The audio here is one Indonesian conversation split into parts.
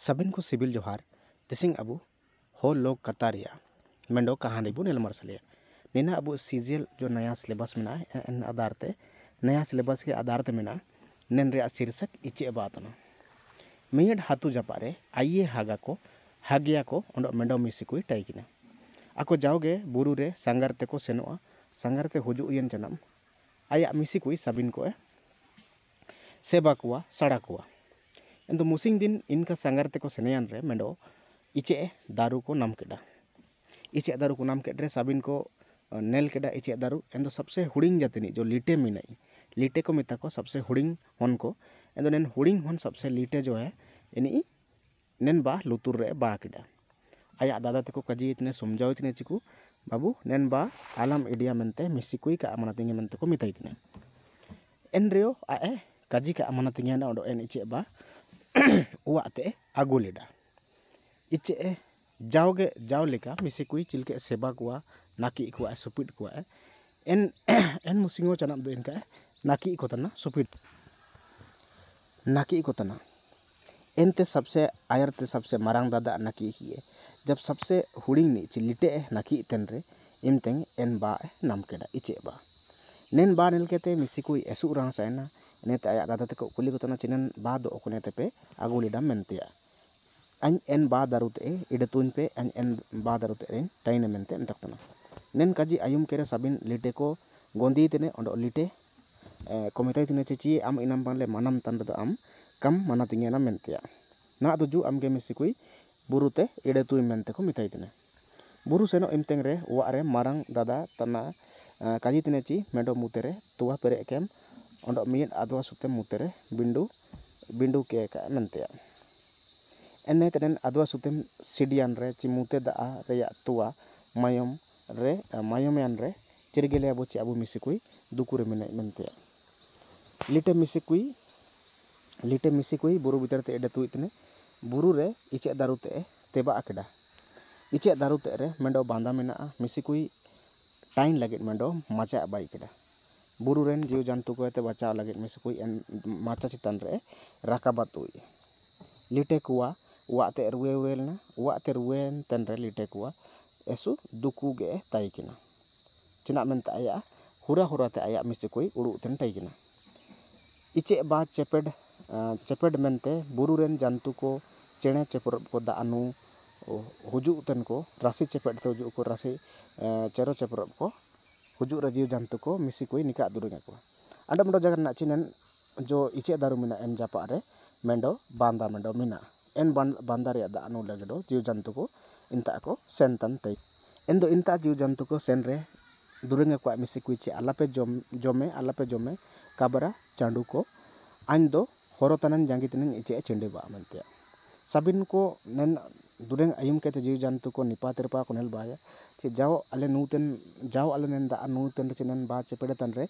सबन को सिविल जोहार तेसिंग अब, हो लोग कतार मेडो कहानी बो नलमारसलिए नीना अब, सीजीएल जो नया सिलेबस में आधार ते नया सिलेबस के आधार ते नन शीर्षक इचे बातना मैं हतु जापारे, आइए हागा को, हागिया को उडो मेडो मिसी को टाइकना आको जाओगे बुरुरे सांगार तक सेनोगा सांगार हजुन जनम। आया, मिसी को सबिन को सेवा को सड़ा को ᱮᱱᱫᱚ ᱢᱩᱥᱤᱝ दिन इनका ᱥᱟᱸᱜᱟᱨ ᱛᱮᱠᱚ ᱥᱮᱱᱮᱭᱟᱱ ᱨᱮ ᱢᱮᱸᱰᱚ ᱤᱪᱮ ᱫᱟᱨᱩ ᱠᱚ ᱱᱟᱢ ᱠᱮᱫᱟ ᱤᱪᱮ ᱫᱟᱨᱩ ᱠᱚ ᱱᱟᱢ ᱠᱮᱫ ᱨᱮ ᱥᱟᱵᱤᱱ ᱠᱚ इचे दारू एंदो सबसे हुड़िंग जातिनी जो लीटे मे लीटे को मिता को सबसे हुड़िंग हन को एन नेन हन सबसे लीटे जो है इन नेन बा लुतुर रे बा किडा आया दादा तक कजी इतने समझाओ इतने चिकू बाबू नेन बा आलम इडिया मनते मिसी कोई का अमना तिंगे को मिता एन रियो आए कजी का अमना तिंगे ना इचे बा आगू लेदा इचे ᱞᱮᱫᱟ ᱤᱪᱮ ᱡᱟᱣᱜᱮ ᱡᱟᱣ ᱞᱮᱠᱟ ᱢᱤᱥᱮ ᱠᱩᱭ ᱪᱤᱞᱠᱮ ᱥᱮᱵᱟ को ᱱᱟᱠᱤ ᱠᱚᱣᱟ ᱥᱩᱯᱤᱴ ᱠᱚᱣᱟ एन एन मुसिंगो चनाब दो इनका नाकी को तना सुपीट नाकी को तना एनते सबसे आयर ते सबसे मरांग दादा नाकी ही है जब सबसे हुड़िंग नी चिलिटे नाकी तेन रे इम तेंग एन बा नाम केडा इचे बा नेन बा नेल केते मिसी कोई ऐसु रांस है ना ते आया दादा तको कुली कोतना चिनन बा दो ओकने ते पे आगु लिडा मेंतिया अन एन बा दारुते इडे तुन पे अन एन बा दारुते रेन टाइन मेंते एंतकतना नेन काजी आयुम केरे साबिन लिटे को गोंदी तेने ओंडो लिटे komitai tine cici am inam panle manam tanda am kam mana tingena mentia na tuju am ge misikui burute ide tu imente ko mitai tine buru seno imteng re wa re marang dada tana kaji tine ci medo mutere tua pere kem ondo mien adwa sute mutere bindu bindu ke ka mentea ene tenen adwa sutem sidian re ci mute da re ya tua mayom re mayomean re cirgele abu ci abu misikui dukure mene mentea lite misikui lite misikui buru bitar te ede tu itne buru re ice daru te teba akeda ice daru te re mendo banda mena misi kui tain lagi mendo maca bai keda jantu ko te baca lagi misi kui en maca citan re raka batu lite kuwa wa te ruwe wel na wa te ruwe ten re lite kuwa esu duku ge tai kina cina menta aya hura hura te aya misi kui uru ten tai kina ice ba ceped ceped mente buru ren jantu ko चेणे चेपरब को दानु हुजू तन को राशि चेपेट तो हुजू को राशि Chero hujuk rajiu jantu ko misi koi nikah durung aku. Anda mudah jaga nak cina jo icet daru mina en japa are mendo bandar mendo mina en bandar ya da anu lagi do jiu jantu ko inta aku sentan tei. Endo inta jiu jantu ko senre durung aku misi koi ce alape jom jome alape jome kabara candu ko ando horotanan jangkitanan icet cende ba mentia. Sabin ko nen ᱫᱩᱨᱮᱝ ᱟᱭᱩᱢ ᱠᱟᱛᱮ ᱡᱤᱣ ᱡᱟᱱᱛᱩ ᱠᱚ ᱱᱤᱯᱟ ᱛᱮᱨᱯᱟ ᱠᱚ ᱱᱮᱞ ᱵᱟᱭᱟ ᱪᱮ ᱡᱟᱣ ᱟᱞᱮ ᱱᱩᱛᱮᱱ ᱡᱟᱣ ᱟᱞᱮ ᱱᱮᱱ ᱫᱟ ᱱᱩᱛᱮᱱ ᱨᱮ ᱪᱮᱱᱮᱱ ᱵᱟ ᱪᱮᱯᱮᱲᱮ ᱛᱟᱱ ᱨᱮ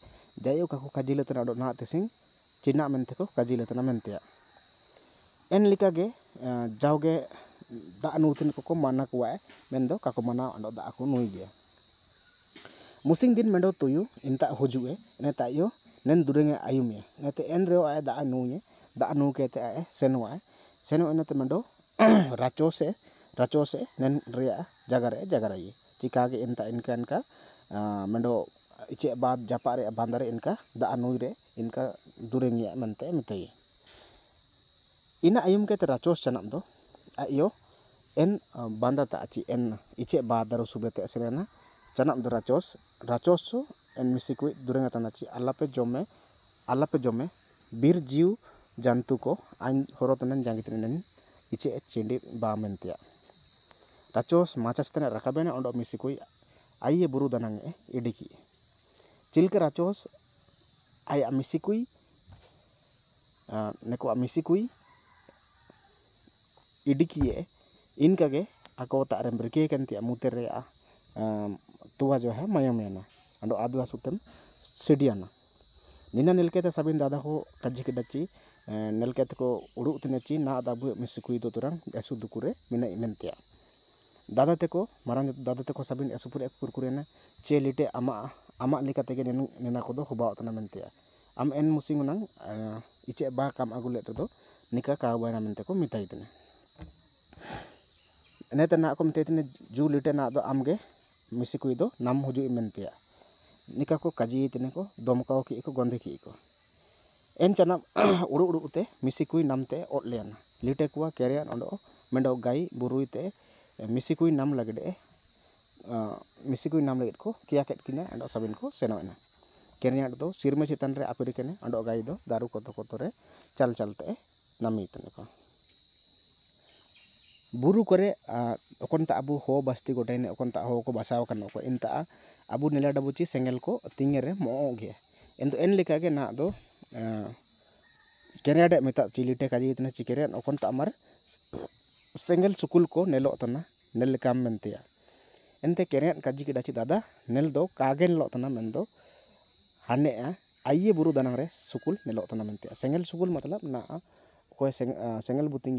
ᱡᱟᱭᱚ ᱠᱟᱠᱚ ᱠᱟᱡᱤᱞᱮ ᱛᱟᱱ ᱟᱰᱚ ᱱᱟᱜ ᱛᱮᱥᱤᱝ ᱪᱮᱱᱟᱜ ᱢᱮᱱᱛᱮ ᱠᱚ ᱠᱟᱡᱤᱞᱮ ᱛᱟᱱᱟ ᱢᱮᱱᱛᱮ ᱮᱱ ᱞᱮᱠᱟᱜᱮ ᱡᱟᱣᱜᱮ ᱫᱟ ᱱᱩᱛᱮᱱ ᱠᱚᱠᱚ ᱢᱟᱱᱟ ᱠᱚᱣᱟ ᱢᱮᱱ ᱫᱚ ᱠᱟᱠᱚ ᱢᱟᱱᱟ ᱟᱰᱚ ᱫᱟ ᱠᱚ ᱱᱩᱭ ᱜᱮ मुसिंग दिन मेडो तुयु इनता हजूए नेता यो नेन दुरेंगे आयुमे नेते एन रे आए दा नूये दा नू कहते आए सेनो आए सेनो एनते मेडो ye te ene temendo rachose rachose nen ria jagare jagare ye. Cikage enta inka inka mendo ice bad japare bandare inka da anuire inka dureng ya mente mitai ina ayum ke rachos chanam do. Ayo en banda ta aci en ice badaro subete serena chanam do rachos rachos su en misikui dureng atanaci alape jome alape jome bir jiu jantu ko ain horotanan jangitinen ice cende ba mentia rachos machas tana rakabena ondo misikui aiye buru danang e ediki cilke rachos ai amisikui neko amisikui idiki e इनका के ako tak rem berke kan tia mutere a tua jo hai maya mena ando adwa sutem sediana nina nilke te sabin dada ho kaji नलके तक उड़ू तीनाची ना दाबू में सुकुई दो तुरंग ऐसु दुकुरे मिना इमेंतिया दादा तक मारंग दादा तक सबिन ऐसु पुरे कुरकुरेना चे लिटे अमा अमा लेका तक नेना को दो हुबा उतना मिनतिया आम एन मुसिंग नंग इचे बा काम अगु लेते दो निका का हुआ ना मिनते को मिताई तने ना को मिताई जू लिटे ना दो आमगे मिसिकुई दो नाम हुजु निका को काजी को दमकाओ की को एन चना उड़ उड़ते मिसी कोई नाम ओट लेना लिटे को कैरे मेडो गई बुते मिसी कोई नाम लगे मिसी कोई नाम लगे को क्या कि एंड सबिन को सेनोना कैरे सिरमा चितान आपेरिके अंड गई दारू कत चल चाल चालते नामीतने को बुरु करे बुकता अब हो बस्ती गोटाने को बासावन इनता अब नेला डबुची सेंगल को तीन मोह गया एन लेकिन ना kere ada meta cilite kaji itna cikere okon ta amar sengel sukul ko nelo tana nel kam mentia ente kere kaji kita ci dada nel do kagen lo tana mendo hane a aye buru danang re sukul nelo tana mentia sengel sukul matlab na ko sengel buting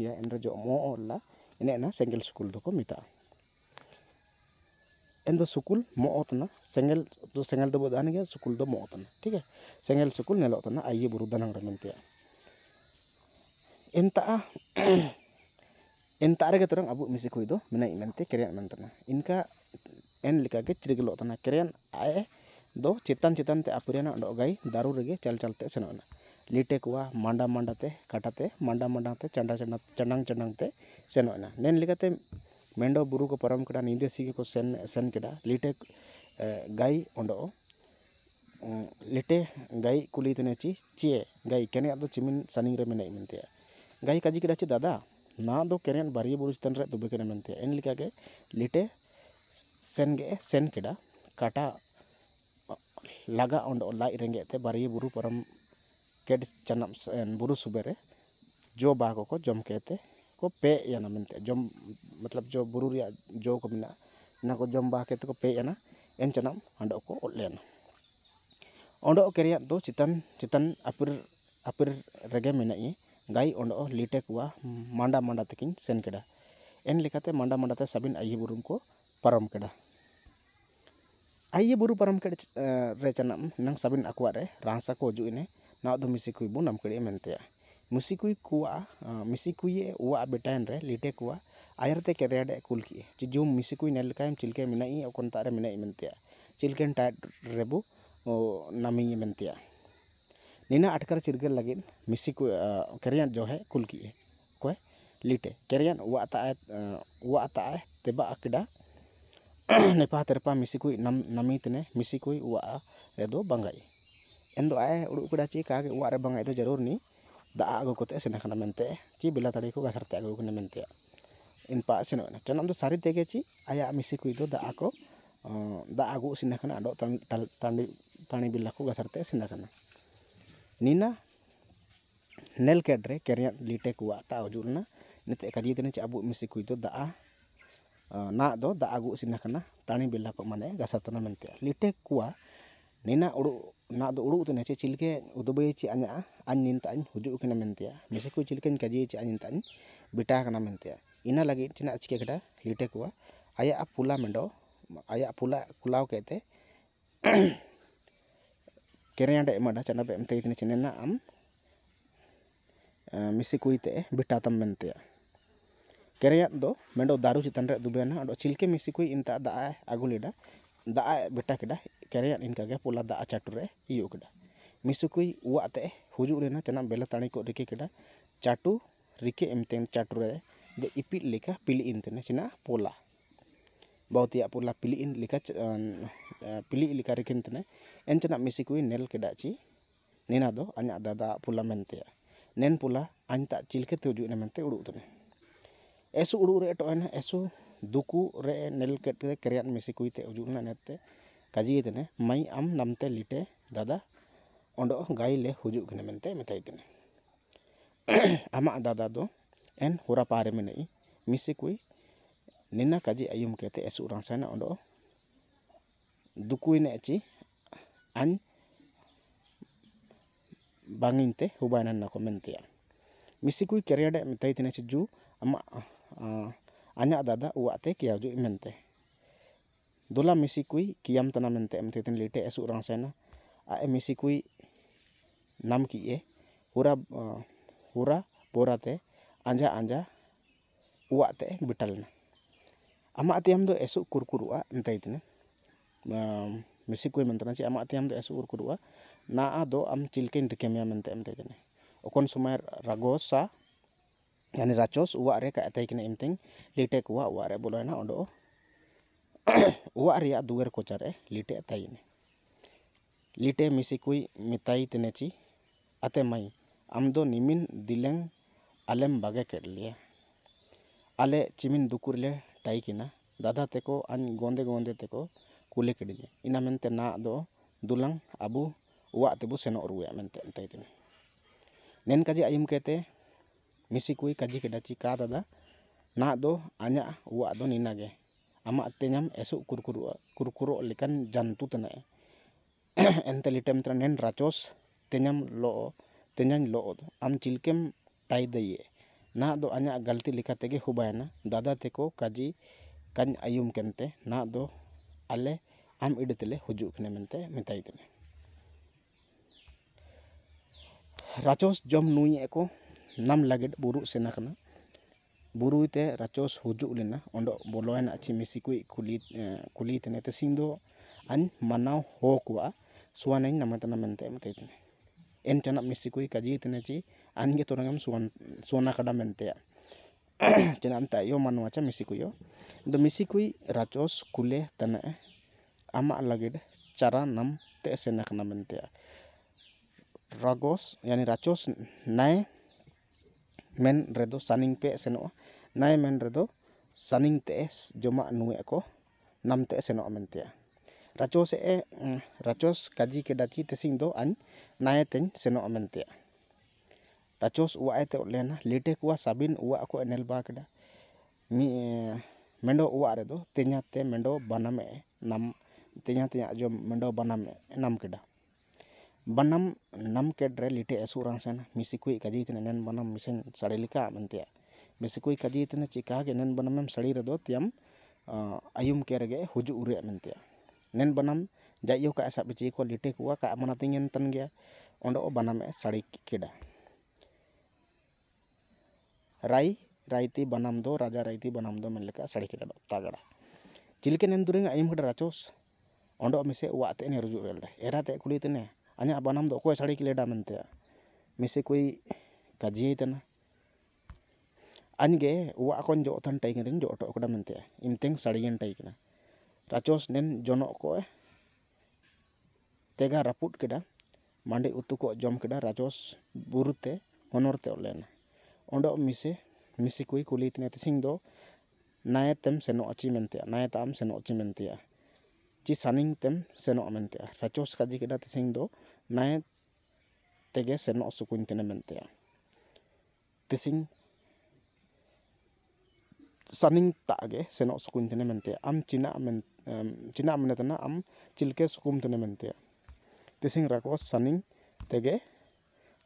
ya endre jo mo olla ini na senggel sukul doko mita endo sukul mo otna senggel do senggel do bodane ge sukul do mo otna ठीक है senggel sukul nelo otna aye buru danang rementia enta enta rege torang abu misi kui do mena imente kerian mentana inka en lika ge cirigelo otna kerian ae do citan citan te apuriana do gai daru rege cal cal te senona lite kuwa manda manda te kata te manda मेडो बु को परम कर निंदेसी को सेन सेन लिटे गाय ओडो लिटे गाय कुली तेने ची चे गाय कने चिमिन सानी में मेते गाय काजी चे दादा ना दो कने बारिया बुरु चितान दुबे कने मेते इनका लिटे सेन सेन काटा लगा ओडो लाइ रेगे बारिया बु पारम केट चना बु सूबे जो बाघ को जमके ked chanam buru subere jo bago ko jom kete को पे याना मेनते जम मतलब जो बुरु रिया जो को मिना ना को जम बा केते को पे याना एन चनाम अंडो को ओलेना ओंडो केरिया दो चितन चितन अपिर अपिर रेगे मेनाई गाई ओंडो लीटे कुआ मांडा मांडा तकिन सेन केडा एन लेकाते मांडा मांडा ते सबिन आइए बुरुम को परम केडा आइए बुरु परम केड रे चनाम नंग सबिन अकुआ रे रांसा को जो इने ना दो मिसी कुई बु नम केडे मेनते मिसिकुई को मिसिकुए बेटान लिटे को आयरते कैरेडे कुल के जो मिसिकुई नल चिल्के मे अकनता मेते चिल्के टाइट रेबू नामीते नीना अटकर चिरगल लगे मिसिकु कैरियन जोहे कुल के कह लिटे कैरियन ओवाता है तेबा आकड़ा नेपा तेरपा मिसिकुई नम नामीतने मिसिकुई ओवा बंगाई एन आए उड़ूपड़ा चेकागे ओवा बंगाई तो ज़रूर नहीं ago kote sena kana mente ci bila tadi ko gasar te ago kana mente. In pa sena na tanam do sari tege ci aya misi ku itu da ako da ago sena kana ado tani tani bila ko gasar te sena kana nina nel kedre kerya lite kuwa ta ojurna nete kaji tene ci abu misi ku itu da na do da ago sena kana tani bila ko mane gasar tana mente. Lite kuwa udu na do udu tene ci cilke udobe ci anya anyin tan huju kena mentia. Mese ku cilken kaji ci anyin tan bita kana mentia. Ina lagi cina cike kada lite kuwa aya pula mendo aya pula kulau kete kere anda emada cana be emte tene cina na am mese ku ite bita tam mentia. Kere do mendo daru citan re dubena ado cilke mese ku inta da agulida da beta keda kere ᱠᱮᱨᱮᱭᱟᱫ ᱤᱱᱠᱟᱜᱮ ᱯᱚᱞᱟ ᱫᱟᱜ ᱪᱟᱴᱩᱨᱮ ᱤᱭᱩ ᱠᱮᱫᱟ ᱢᱤᱥᱩᱠᱩᱭ ᱩᱣᱟᱜ ᱛᱮ ᱦᱩᱡᱩᱜ ᱨᱮᱱᱟ ᱪᱟᱱᱟᱜ ᱵᱮᱞᱟ ᱛᱟᱲᱤ ᱠᱚ ᱨᱤᱠᱮ ᱠᱮᱫᱟ ᱪᱟᱴᱩ ᱨᱤᱠᱮ ᱮᱢᱛᱮᱱ ᱪᱟᱴᱩᱨᱮ ᱫᱚ ᱤᱯᱤᱞ ᱞᱮᱠᱟ ᱯᱤᱞᱤ ᱤᱱᱛᱮᱱᱟ ᱪᱮᱱᱟ ᱯᱚᱞᱟ ᱵᱟᱣᱛᱤᱭᱟ ᱯᱚᱞᱟ ᱯᱤᱞᱤ ᱤᱱ ᱞᱮᱠᱟ ᱯᱤᱞᱤ ᱞᱮᱠᱟ ᱨᱤᱠᱮᱱ ᱛᱮᱱᱟ ᱮᱱ ᱪᱟᱱᱟᱜ ᱢᱤᱥᱤᱠᱩᱭ ᱱᱮᱞ ᱠᱮᱫᱟ ᱪᱤ ᱱᱮᱱᱟ ᱫᱚ ᱟᱧᱟ ᱫᱟᱫᱟ ᱯᱚᱞᱟ ᱢᱮᱱᱛᱮ ᱱᱮᱱ ᱯᱚᱞᱟ ᱟᱧ ᱛᱟᱜ ᱪᱤᱞᱠᱮ ᱛᱮ ᱦᱩᱡᱩᱜ ᱢᱮᱱᱛᱮ ᱩᱲᱩᱜ ᱛᱮᱱᱟ एसु उड़ू रे टोन एसु दुकु रे नेल केट के करियान मिसी कुई ते उजु ना नेते kaji tene mai am namte lite dada ondo gai le huju kene mente metai tene ama dada do en hura pare menei misi kui nina kaji ayum kete esu rangsana ondo duku ine ci an banginte hubanan na komentia misi kui keriade metai tene ci ju ama uh, dola misi kui kiam tana mente mente ten lite esu orang sena. A e misi kui nam ki e. Hura hura borate anja anja uate bitalna amak tiam do esuk kurkurua entai tine misi kuy mentana ci amak tiam do esuk kurkurua na do am cilken dekemia mente mente tine okon sumai ragosa yani racos uwa re ka etai kine imting lite kuwa uwa re boloina ondo दुआर कचारे लिटे तयने लिटे मिसिकु मताई तेने ची आते माई आम दो निमिन दिलें आलम बागे केट लिया आले चिमिन दुकुर ले टाइकना दादा तेको आन गोंदे गोंदे तेको कुले केट लिया इना मेनते ना दो दुलंग अब ओवा तेबू सेनो रुआते नैन काजी आयम कहते मिसिकु काजी केडा ची का दादा ना दो आजा ओवा आम तेम एसुग कुरकुर कुरकुर जानतु तेना एनते लिटेम नैन राचस तेम लो तेजा लो आम चिलकेम टाइदे ना दो आज गलती हुबायना दादा तक काजी कं आयुम कनते ना दो आले आम इडतेले हजुकने मनते मताई राचस जम नुए को नाम लगे बुरु सेना buru itu rachos hujuk lena. Ondo boloen aci misiku kulit eh, kulit nete sindo. An manau hokwa suan ini nama tena ente mati itu en cana misiku kaji itu nace an ge torang em suan suana kada mente a cana ente yo manu aca misiku yo. Do misiku rachos kule tena eh, ama alagede cara nam te senak nam ente a ya. ragos yani rachos nae men redo saning pe senoa nai men redo saning te es joma nue ko nam te es eno amen racho racos e mm, racos kaji kedaki te sing do an nai ten seno amen racho racos ua e te ole na kua sabin ua ko enel ba keda. Mi e, mendo ua redo tenya te mendo banam e nam tenya tenya jom mendo banam e nam keda. Banam nam kedre lite esuran sen misikui kaji tenen banam miseng sarilika amen mentia misikui kaji tene cika ge nen banam sari redo tiam ayum kerege huju ure mentia nen banam jayo ka asa bici ko lite kuwa ka amana tingen tan ge ondo baname sari keda rai raiti banam do raja raiti banam do men leka sari kita tagara cilke nen during ayam kada racos ondo mise uwa te ne rujuk relde era te kulit ne anya banam do ko sari kile da mente ange uwa kon jo tan tai ngin jo to kada mente imteng sari gen tai kina racos nen jono ko tega raput keda. Mande utu ko jom keda racos burute honor te olena ondo mise misi kui kulit ne tising do nae tem seno achi mente nae tam seno achi mente ci saning tem seno mente racos kaji keda tising do nae सनिंग तागे सेनो स्कूल तने मनते आम चिना मन चिना मन तना आम चिलके स्कूम तने मनते तिसिंग रको सनिंग तेगे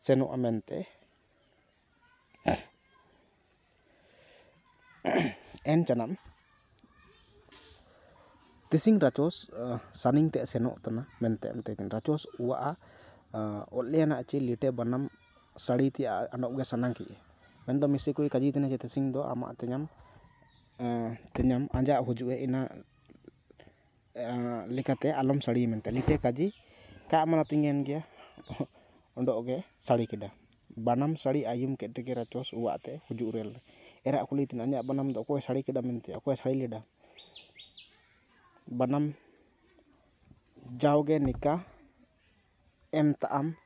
सेनो अमेनते एन चनाम तिसिंग राचोस सनिंग ते सेनो तना मनते मनते राचोस उआ ओलेना चे लिटे बनम सड़ी ते अनोगे सनांगी मन दो मिसे कोई कजी तने जे तिसिंग दो आमा ते tenyam anja huju ina likate alom sari mente lite kaji ka mana tingen ge ondo ge sari kida banam sari ayum ke tege racos wa te huju rel era kulit nanya banam do ko sari keda mente ko sari leda banam jauge nika em taam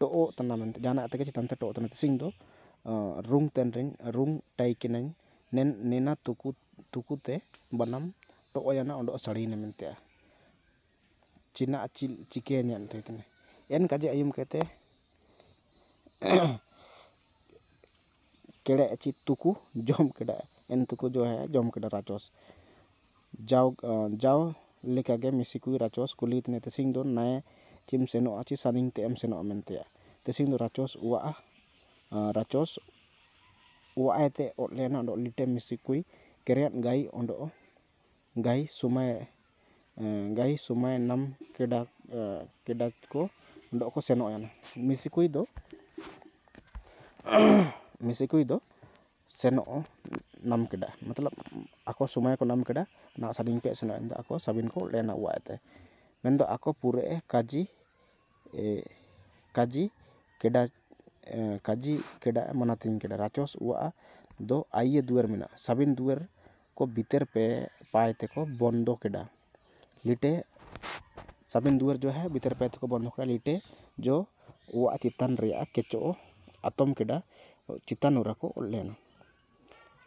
em taam mente te jana te chetan te to tanam sing do rung ten ring rung tai kineng nen nena tuku tuku te banam to oyana ondo sari ne mente cina cil cikenya ente tene. En kaje ayum kete kede ci tuku jom keda en tuku jo hai jom keda racos jaw jaw leka ge misiku racos kulit ne tesing don nae cim seno aci saning te em seno mente tesing do racos wa racos wa ete lena do lite misikui keriat gai ondo gai sumai gai sumai nam keda keda ko ndok ko seno yana misi kui do मिसिकुई दो सेनो नाम केड़ा मतलब ako समय को नाम केड़ा ना सादिन पे सेनो इंदा ako sabin ko lena uaete main आको पूरे काजी ए, काजी केडा ए, काजी केडा मनाते केडा राचस उआ दो आइए दुआर मेना सबिन दुआर को भीतर पे पाए थे को बंदो केडा लिटे सबिन दुआर जो है भीतर पे थे को बंदो केडा लिटे जो उआ चितान रिया केचो आतम केडा चितान उरा को लेना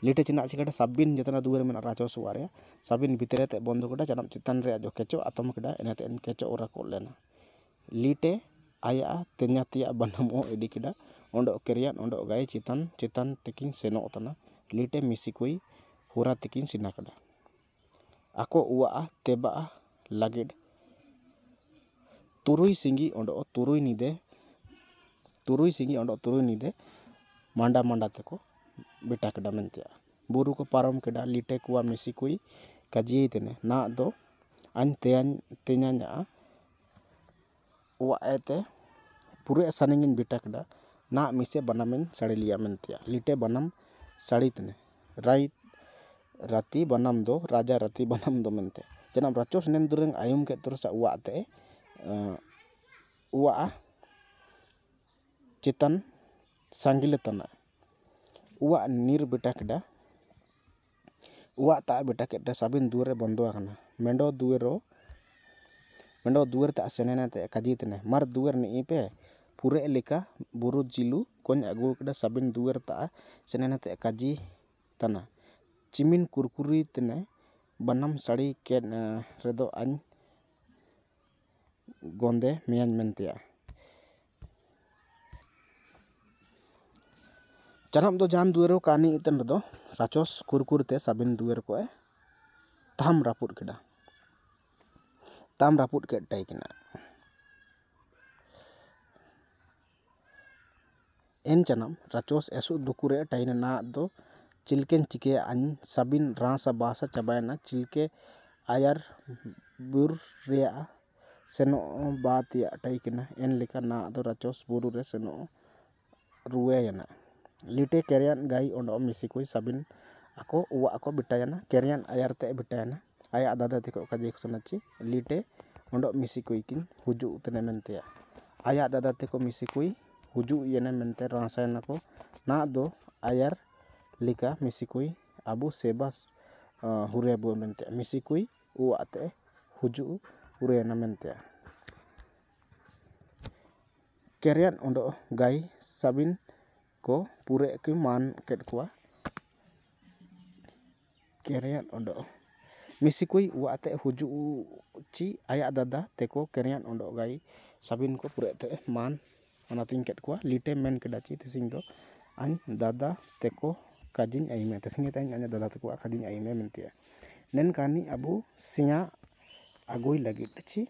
ᱞᱮᱴᱮ ᱪᱮᱱᱟᱜ ᱪᱤᱠᱟᱹᱴᱟ ᱥᱟᱵᱤᱱ ᱡᱮᱛᱱᱟ ᱫᱩᱣᱟᱹᱨ ᱢᱮᱱᱟᱜ ᱨᱟᱡᱚ ᱥᱚᱣᱟᱨᱮ ᱥᱟᱵᱤᱱ ᱵᱷᱤᱛᱨᱮ ᱛᱮ ᱵᱚᱱᱫᱚ ᱠᱚᱴᱟ ᱡᱟᱱᱟᱢ ᱪᱮᱛᱟᱱ ᱨᱮ ᱟᱡᱚ ᱠᱮᱪᱚ ᱟᱛᱚᱢ ᱠᱮᱫᱟ ᱮᱱᱟᱛᱮ ᱮᱱ ᱠᱮᱪᱚ ᱚᱨᱟ ᱠᱚ ᱞᱮᱱᱟ ᱞᱤᱴᱮ ᱟᱭᱟ ᱛᱮᱧᱟ ᱛᱮᱭᱟ ᱵᱟᱱᱟᱢ ᱚ ᱤᱫᱤ ᱠᱮᱫᱟ ᱚᱸᱰᱚ ᱠᱮᱨᱮᱭᱟᱱ ᱚᱸᱰᱚ ᱜᱟᱭ ᱪᱮᱛᱟᱱ ᱪᱮᱛᱟᱱ ᱛᱮᱠᱤᱱ ᱥᱮᱱᱚᱜ ᱛᱟᱱᱟ ᱞᱤᱴᱮ ᱢᱤᱥᱤ ᱠᱚᱭ ᱦᱚᱨᱟ ᱛᱮᱠᱤᱱ ᱥᱮᱱᱟ ᱠᱮᱫᱟ ᱟᱠᱚ ᱩᱣᱟᱜ ᱛᱮᱵᱟᱜ ᱞᱟᱹᱜᱤᱫ ᱛᱩᱨᱩᱭ ᱥᱤᱸᱜᱤ ᱚᱸᱰᱚ ᱛᱩᱨᱩᱭ ᱱᱤᱫᱮ ᱛᱩᱨᱩᱭ ᱥᱤᱸᱜᱤ ᱚᱸᱰᱚ ᱛᱩᱨᱩᱭ ᱱᱤᱫᱮ ᱢᱟᱸᱰᱟ ᱢᱟᱸᱰᱟ ᱛᱮᱠᱚ ᱵᱮᱴᱟ ᱠᱮᱫᱟ ᱢᱮᱱᱛᱮ ᱵᱩᱨᱩ ᱠᱚ ᱯᱟᱨᱚᱢ ᱠᱮᱫᱟ ᱞᱤᱴᱟᱹ ᱠᱚᱣᱟ ᱢᱤᱥᱤ ᱠᱚᱭ ᱠᱟᱡᱤᱭᱟᱹᱭ ᱛᱮᱱᱮ ᱱᱟᱜ ᱫᱚ ᱟᱹᱧ ᱛᱮᱭᱟᱧ ᱛᱮᱧᱟᱧᱟ ᱚᱣᱟᱜ ᱮᱛᱮ ᱯᱩᱨᱟᱹ ᱥᱟᱱᱤᱧᱤᱧ ᱵᱮᱴᱟ ᱠᱮᱫᱟ ᱱᱟᱜ ᱢᱤᱥᱮ ᱵᱟᱱᱟᱢᱤᱧ ᱥᱟᱲᱤ ᱞᱤᱭᱟ ᱢᱮᱱᱛᱮ ᱞᱤᱴᱟᱹ ᱵᱟᱱᱟᱢ ᱥᱟᱲᱤ ᱛᱮᱱᱮ ᱨᱟᱭ ᱨᱟᱛᱤ ᱵᱟᱱᱟᱢ ᱫᱚ ᱨᱟᱡᱟ ᱨᱟᱛᱤ ᱵᱟᱱᱟᱢ ᱫᱚ ᱢᱮᱱᱛᱮ ᱡᱟᱱᱟᱢ ᱨᱟᱪᱚᱥ ᱱᱮᱱᱫᱨᱟᱹᱝ ᱟᱭᱩᱢ ᱠᱮᱫ ᱛᱚᱨᱥᱟ ᱚᱣᱟᱜ ᱛᱮ ᱚᱣᱟᱜᱼᱟ ᱪᱮᱛᱟᱱ ᱥᱟᱸᱜᱤᱞᱮ ᱛᱟᱱᱟ ua nir beta keda. Ua ta beta keda sabin duere bondo akana mendo duero mendo duer ta senena te kaji tene. Mar duer ni ipe pure elika buru jilu kon agu keda sabin duer ta senena te kaji tana cimin kurkuri tene banam sari ken redo an gonde mian mentia चाराम तो जान दुआर कहानी इतन रो राचस कुरकुरते सबिन दुआर को ताम रापुर के ताम रापुर के एन चनाम राचस एसु दुकुरे टाइन ना दो चिल्केन चिके अन सबिन रासा बासा चबायना चिल्के आयर बुर रिया सेनो बात या ना दो राचस बुरुरे सेनो रुए lite kerian gai ondo misikui sabin ako uwa ako bitayana kerian ayar te bitayana aya dada tiko kaji kusunachi lite ondo misikui kin huju tene mente ya aya dada tiko misikui huju yene mente rasayana ko na do ayar lika misikui abu sebas uh, hure bu mente misikui uwa te huju hure ko pure ke man ket kuwa kerian ondo. Misikui wa te huju ci aya dada teko kerian ondo gai. Sabin ko pure te man ona ting ket kuwa lite men kedaci tising do an dada teko kajin aime tising tan anya dada teko kajin aime mentia nen kani abu sia agoi lagi ci.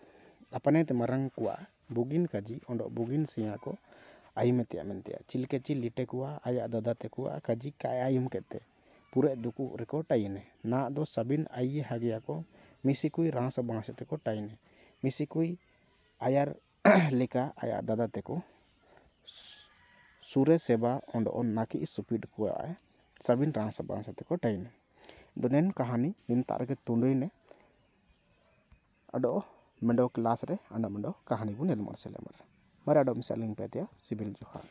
Apane te marang kuwa bugin kaji ondo bugin ᱟᱭᱤᱢᱮᱛᱮᱭᱟ ᱢᱮᱱᱛᱮᱭᱟ ᱪᱤᱞᱠᱮ ᱪᱤᱞ ᱞᱤᱴᱮ ᱠᱚᱣᱟ ᱟᱭᱟᱜ ᱫᱟᱫᱟ ᱛᱮᱠᱚᱣᱟ ᱠᱟᱡᱤ ᱠᱟᱭ ᱟᱭᱤᱢ ᱠᱮᱛᱮ पूरे दुकु रेको टाइने ना। दो सबिन आई हगिया को मिसिकुई रास बाँस तेको टाइने मिसिकुई आयार लेका आया दादा तक सुरे सेवा ओंड नाक नाकी सुपीड कुआ सबिन रास बास तेको टाइने दिन कहानी, दिन तार तुंडई ने। अडो, मेडो क्लास रे अंडा मेडो, कहानी बु नेलमर सेलेमर ᱵᱟᱨᱭᱟ ᱰᱚᱢᱥᱟᱭᱤᱞ ᱞᱤᱧ ᱯᱮ ᱤᱫᱤᱭᱟ ᱥᱤᱵᱤᱞ ᱡᱚᱦᱟᱨ